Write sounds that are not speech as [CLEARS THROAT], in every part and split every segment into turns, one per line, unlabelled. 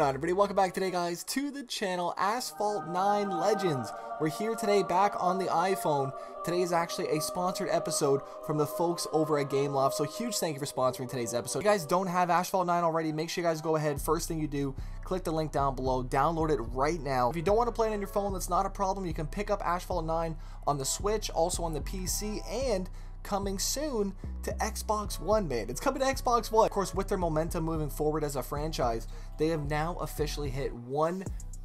going on everybody? Welcome back today guys to the channel Asphalt 9 Legends. We're here today back on the iPhone. Today is actually a sponsored episode from the folks over at Gameloft. So huge thank you for sponsoring today's episode. If you guys don't have Asphalt 9 already, make sure you guys go ahead. First thing you do, click the link down below. Download it right now. If you don't want to play it on your phone, that's not a problem. You can pick up Asphalt 9 on the Switch, also on the PC, and coming soon to Xbox One, man. It's coming to Xbox One. Of course, with their momentum moving forward as a franchise, they have now officially hit 1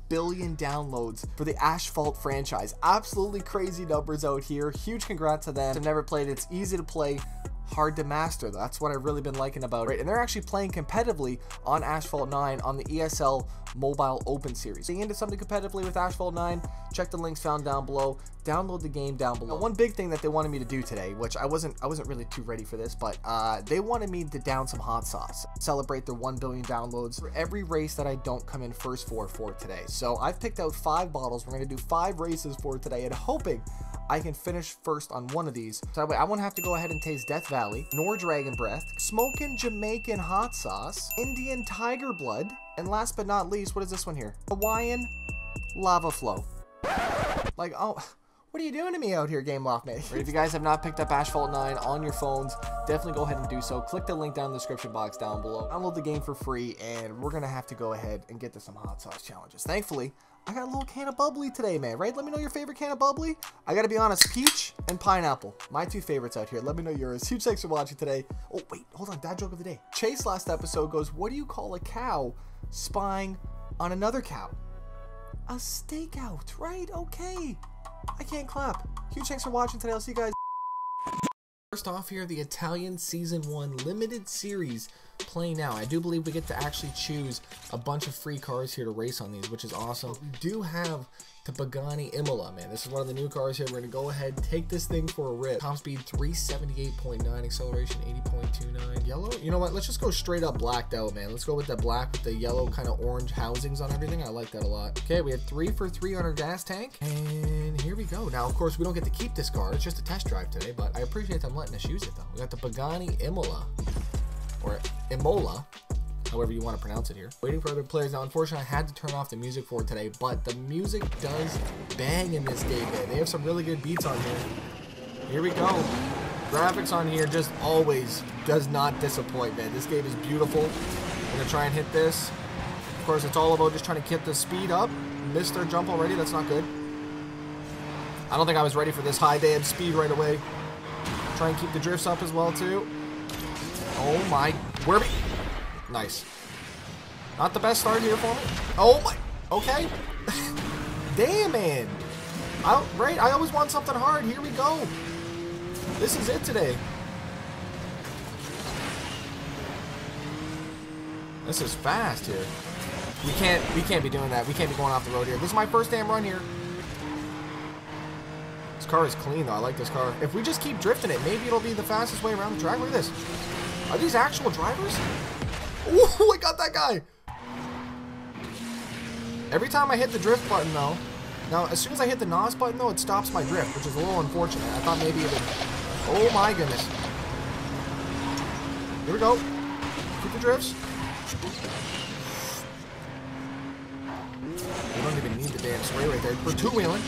billion downloads for the Asphalt franchise. Absolutely crazy numbers out here. Huge congrats to them. I've never played it. It's easy to play hard to master. That's what I've really been liking about it. And they're actually playing competitively on Asphalt 9 on the ESL Mobile Open Series. Getting into something competitively with Asphalt 9, check the links found down below. Download the game down below. Now, one big thing that they wanted me to do today, which I wasn't I wasn't really too ready for this, but uh, they wanted me to down some hot sauce. Celebrate their 1 billion downloads for every race that I don't come in first for for today. So I've picked out five bottles. We're going to do five races for today and hoping I can finish first on one of these. So that way I won't have to go ahead and taste Death Valley, nor Dragon Breath, Smoking Jamaican Hot Sauce, Indian Tiger Blood, and last but not least, what is this one here? Hawaiian Lava Flow. Like, oh... What are you doing to me out here, Gameloft mate? if you guys have not picked up Asphalt 9 on your phones, definitely go ahead and do so. Click the link down in the description box down below. Download the game for free, and we're going to have to go ahead and get to some hot sauce challenges. Thankfully, I got a little can of bubbly today, man, right? Let me know your favorite can of bubbly. I gotta be honest, peach and pineapple. My two favorites out here. Let me know yours. [LAUGHS] Huge thanks for watching today. Oh, wait, hold on. Dad joke of the day. Chase last episode goes, what do you call a cow spying on another cow? A stakeout, right? Okay. I can't clap. Huge thanks for watching today. I'll see you guys. First off here, the Italian Season 1 Limited Series playing now. I do believe we get to actually choose a bunch of free cars here to race on these, which is awesome. We do have the Pagani Imola, man. This is one of the new cars here. We're to go ahead take this thing for a rip. Top speed 378.9, acceleration 80.29. Yellow? You know what? Let's just go straight up blacked out, man. Let's go with the black with the yellow kind of orange housings on everything. I like that a lot. Okay, we have three for three on our gas tank. And here we go. Now, of course, we don't get to keep this car. It's just a test drive today, but I appreciate them letting us use it, though. We got the Pagani Imola, or Imola, however you want to pronounce it here. Waiting for other players. Now, unfortunately, I had to turn off the music for today, but the music does bang in this game, man. They have some really good beats on here. Here we go. Graphics on here just always does not disappoint, man. This game is beautiful. I'm going to try and hit this. Of course, it's all about just trying to get the speed up. Missed our jump already. That's not good. I don't think I was ready for this high damn speed right away. Try and keep the drifts up as well, too. Oh my, we? Nice. Not the best start here for me. Oh my, okay. [LAUGHS] Damn, man. I, right, I always want something hard. Here we go. This is it today. This is fast here. We can't, we can't be doing that. We can't be going off the road here. This is my first damn run here. This car is clean though. I like this car. If we just keep drifting it, maybe it'll be the fastest way around the track. Look at this. Are these actual drivers? Ooh, [LAUGHS] I got that guy. Every time I hit the drift button, though, now, as soon as I hit the NOS button, though, it stops my drift, which is a little unfortunate. I thought maybe it would... Oh, my goodness. Here we go. Keep the drifts. We don't even need the damn spray right there. We're two-wheeling.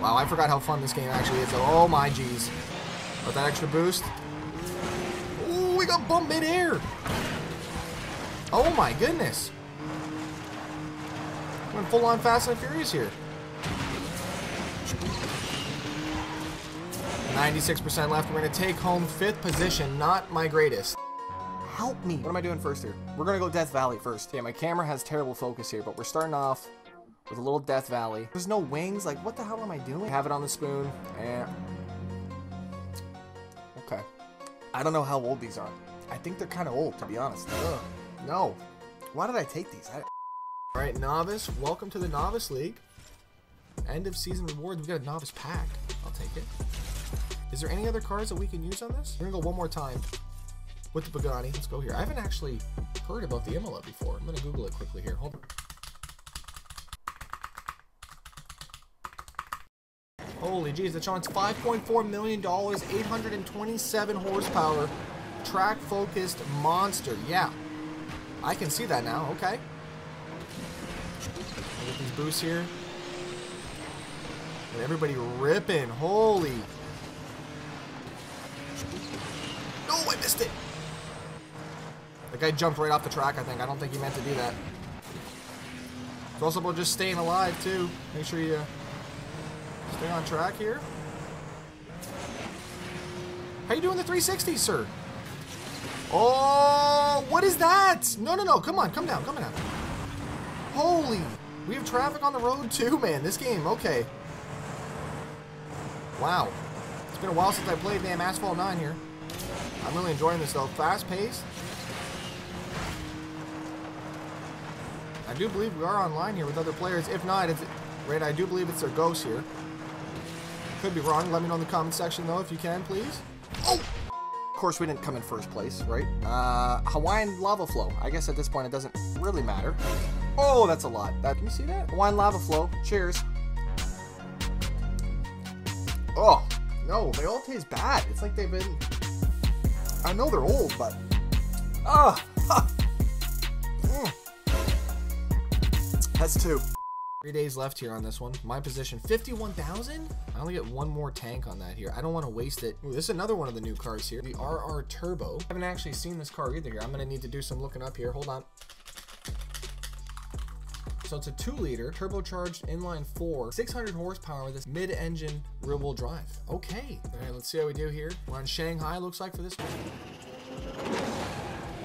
Wow, I forgot how fun this game actually is. Oh, my jeez. With that extra boost we got bumped mid-air. Oh my goodness. Went full on Fast and Furious here. 96% left. We're going to take home fifth position. Not my greatest. Help me. What am I doing first here? We're going to go Death Valley first. Yeah, my camera has terrible focus here, but we're starting off with a little Death Valley. There's no wings. Like, what the hell am I doing? Have it on the spoon. And I don't know how old these are. I think they're kind of old, to be honest. Ugh. No. Why did I take these? I... All right, Novice, welcome to the Novice League. End of season rewards. We got a Novice pack. I'll take it. Is there any other cards that we can use on this? We're gonna go one more time with the Pagani. Let's go here. I haven't actually heard about the Imola before. I'm gonna Google it quickly here. Hold on. Holy jeez, the it's $5.4 million, 827 horsepower, track-focused monster. Yeah, I can see that now. Okay. boost here. And everybody ripping. Holy. No, I missed it. The guy jumped right off the track, I think. I don't think he meant to do that. It's also about just staying alive, too. Make sure you uh, stay on track here. How you doing the 360, sir? Oh, what is that? No, no, no. Come on, come down, come down. Holy. We have traffic on the road, too, man. This game, okay. Wow. It's been a while since I played damn Asphalt 9 here. I'm really enjoying this, though. Fast paced. I do believe we are online here with other players. If not, it's right. I do believe it's their ghost here. Could be wrong. Let me know in the comment section though, if you can, please. Oh! Of course, we didn't come in first place, right? Uh, Hawaiian lava flow. I guess at this point it doesn't really matter. Oh, that's a lot. That can you see that? Hawaiian lava flow. Cheers. Oh no, they all taste bad. It's like they've been. I know they're old, but. Ah. [LAUGHS] Mm. That's two. Three days left here on this one. My position, 51,000? I only get one more tank on that here. I don't want to waste it. Ooh, this is another one of the new cars here. The RR Turbo. I haven't actually seen this car either here. I'm going to need to do some looking up here. Hold on. So it's a 2-liter, turbocharged inline 4, 600 horsepower with this mid-engine rear-wheel drive. Okay. All right, let's see how we do here. We're on Shanghai, looks like, for this one.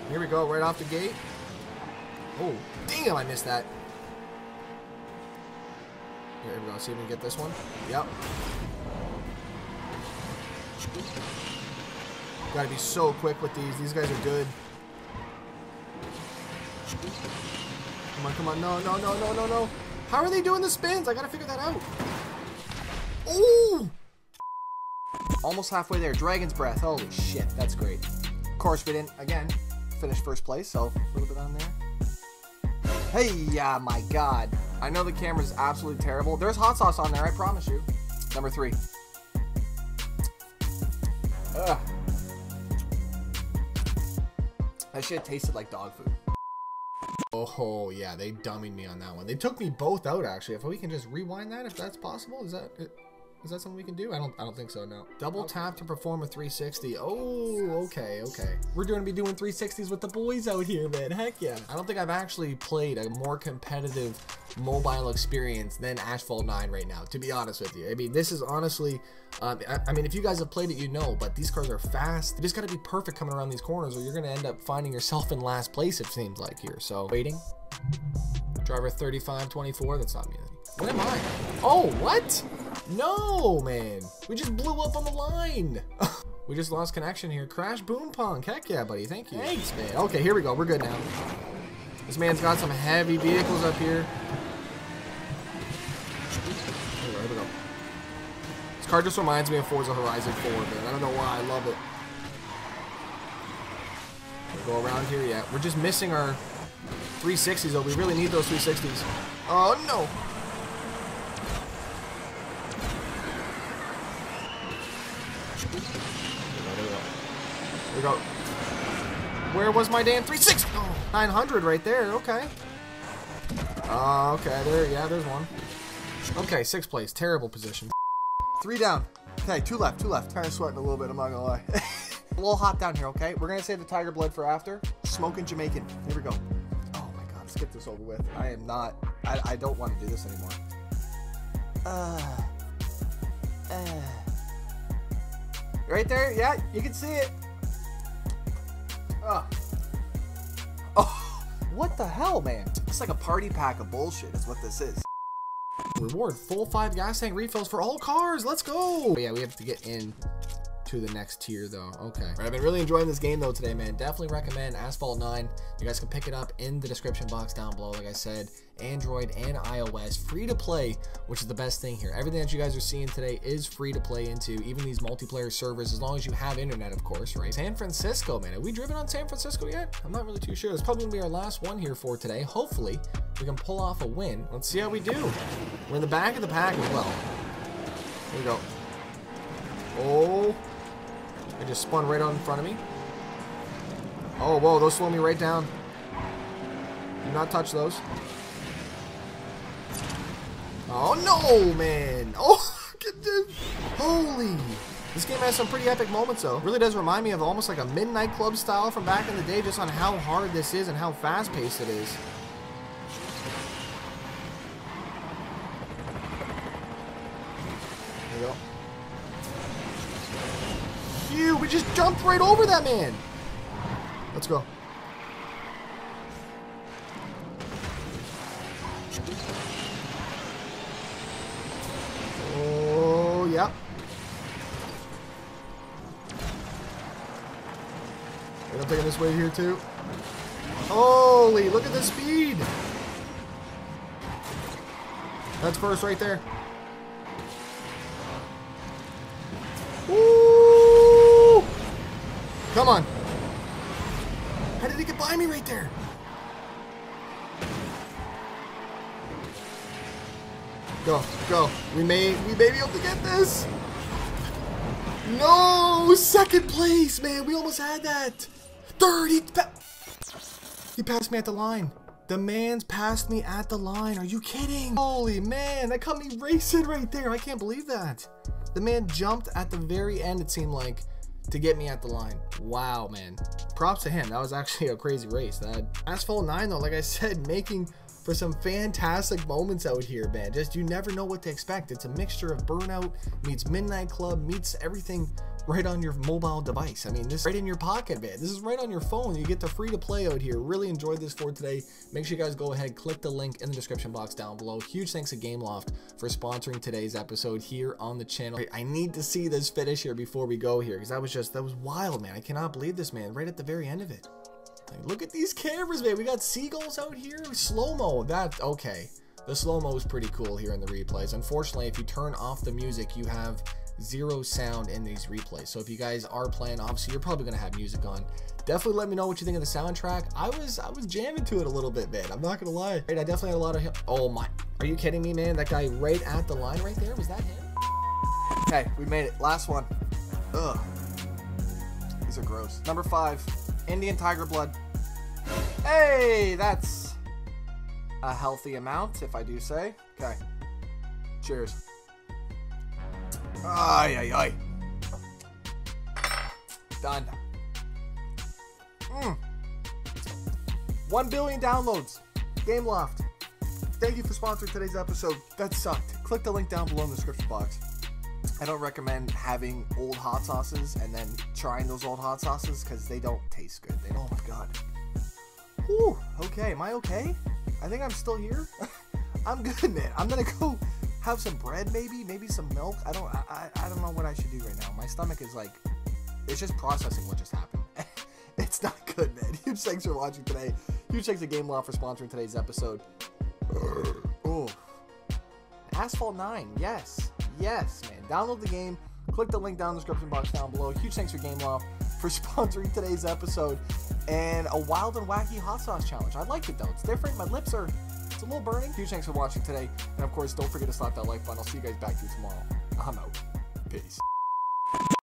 Here we go, right off the gate. Oh, damn, I missed that. Here we go. See if we can get this one. Yep. Got to be so quick with these. These guys are good. Come on, come on. No, no, no, no, no, no. How are they doing the spins? I got to figure that out. Ooh! Almost halfway there. Dragon's Breath. Holy shit. That's great. Of course, we didn't, again, finish first place, so a little bit on there. Hey, yeah, my God. I know the camera's absolutely terrible. There's hot sauce on there, I promise you. Number three. Ugh. That shit tasted like dog food. Oh, yeah, they dummied me on that one. They took me both out, actually. If we can just rewind that, if that's possible. Is that... Is that something we can do? I don't I don't think so, no. Double tap to perform a 360. Oh, okay, okay. We're going to be doing 360s with the boys out here, man. Heck yeah. I don't think I've actually played a more competitive mobile experience than Asphalt 9 right now, to be honest with you. I mean, this is honestly, um, I, I, mean, if you guys have played it, you know, but these cars are fast. You just got to be perfect coming around these corners or you're going to end up finding yourself in last place, it seems like here. So, waiting. Driver 3524, that's not me. What am I? Oh, what? No, man. We just blew up on the line. [LAUGHS] we just lost connection here. Crash Boom Pong. Heck yeah, buddy. Thank you. Thanks, man. Okay, here we go. We're good now. This man's got some heavy vehicles up here. Here we go. Here we go. This car just reminds me of Forza Horizon 4, man. I don't know why. I love it. We'll go around here. Yeah, we're just missing our 360s, though. We really need those 360s. Oh, no. We go. Where was my damn 360? Oh, 900 right there. Okay. Uh, okay, there, yeah, there's one. Okay, sixth place. Terrible position. Three down. Okay, two left, two left. Kind of sweating a little bit, I'm not gonna lie. [LAUGHS] a little hot down here, okay? We're gonna save the tiger blood for after. Smoking Jamaican. Here we go. Oh my god, let's get this over with. I am not, I, I don't want to do this anymore. Uh, uh. Right there, yeah, you can see it. Oh. oh, what the hell, man? It's like a party pack of bullshit is what this is. Reward full five gas tank refills for all cars. Let's go. But yeah, we have to get in to the next tier though. Okay. Right, I've been really enjoying this game though today, man. Definitely recommend Asphalt 9. You guys can pick it up in the description box down below. Like I said, Android and iOS, free to play, which is the best thing here. Everything that you guys are seeing today is free to play into, even these multiplayer servers, as long as you have internet, of course, right? San Francisco, man. Have we driven on San Francisco yet? I'm not really too sure. It's probably gonna be our last one here for today. Hopefully, we can pull off a win. Let's see how we do. We're in the back of the pack as well. Here we go. Oh, it just spun right out in front of me. Oh, whoa, those slow me right down. Do not touch those. Oh no, man! [LAUGHS] Oh, holy! This game has some pretty epic moments, though. It really does remind me of almost like a Midnight Club style from back in the day, just on how hard this is and how fast-paced it is. Jumped right over that man! Let's go. Oh, yeah. I'm taking this way here too. Holy, look at the speed. That's first right there. Come on. How did he get by me right there? Go, go. We may, we may be able to get this. No, second place, man. We almost had that. Third, he, pa he passed me at the line. The man's passed me at the line. Are you kidding? Holy man, that got me racing right there. I can't believe that. The man jumped at the very end, it seemed like, to get me at the line. Wow, man. Props to him. That was actually a crazy race. That Asphalt 9, though, like I said, [LAUGHS] making for some fantastic moments out here, man. Just you never know what to expect. It's a mixture of Burnout meets Midnight Club meets everything right on your mobile device. I mean, this right in your pocket, man. This is right on your phone. You get the free to play out here. Really enjoyed this for today. Make sure you guys go ahead, click the link in the description box down below. Huge thanks to Gameloft for sponsoring today's episode here on the channel. I need to see this finish here before we go here because that was just, that was wild, man. I cannot believe this, man. Right at the very end of it. Like, look at these cameras, man. We got seagulls out here. Slow-mo. That, okay. The slow-mo is pretty cool here in the replays. Unfortunately, if you turn off the music, you have zero sound in these replays. So if you guys are playing, obviously you're probably gonna have music on. Definitely let me know what you think of the soundtrack. I was I was jamming to it a little bit, man. I'm not gonna lie. I definitely had a lot of. Oh my! Are you kidding me, man? That guy right at the line right there was that him? Okay, we made it. Last one. Ugh. These are gross. Number five, Indian tiger blood. Hey, that's a healthy amount, if I do say. Okay. Cheers. Ay, ay, ay. Done. Mm. 1 billion downloads. Gameloft. Thank you for sponsoring today's episode. That sucked. Click the link down below in the description box. I don't recommend having old hot sauces and then trying those old hot sauces because they don't taste good. They. Oh my god. Whew. Okay, am I okay? I think I'm still here. [LAUGHS] I'm good, man. I'm gonna go have some bread, maybe, maybe some milk. I don't, I, I don't know what I should do right now. My stomach is like, it's just processing what just happened. [LAUGHS] it's not good, man. [LAUGHS] Huge thanks for watching today. Huge thanks to Gameloft for sponsoring today's episode. [CLEARS THROAT] oh, Asphalt 9, yes, yes, man. Download the game. Click the link down in the description box down below. Huge thanks for Gameloft for [LAUGHS] sponsoring today's episode and a wild and wacky hot sauce challenge. I liked it though. It's different. My lips are it's a little burning. Huge thanks for watching today. And of course, don't forget to slap that like button. I'll see you guys back here tomorrow. I'm out. Peace.